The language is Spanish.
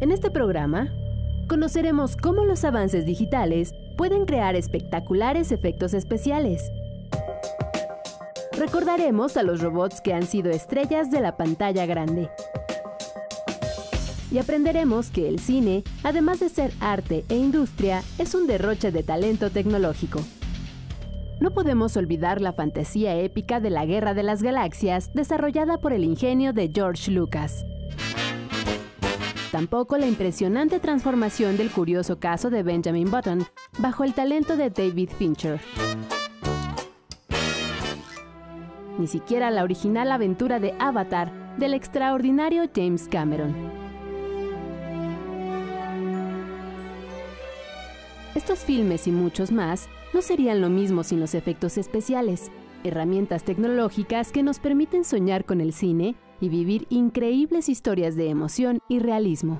En este programa, conoceremos cómo los avances digitales pueden crear espectaculares efectos especiales. Recordaremos a los robots que han sido estrellas de la pantalla grande. Y aprenderemos que el cine, además de ser arte e industria, es un derroche de talento tecnológico. No podemos olvidar la fantasía épica de la Guerra de las Galaxias desarrollada por el ingenio de George Lucas. Tampoco la impresionante transformación del curioso caso de Benjamin Button bajo el talento de David Fincher. Ni siquiera la original aventura de Avatar del extraordinario James Cameron. Estos filmes y muchos más no serían lo mismo sin los efectos especiales, herramientas tecnológicas que nos permiten soñar con el cine y vivir increíbles historias de emoción y realismo.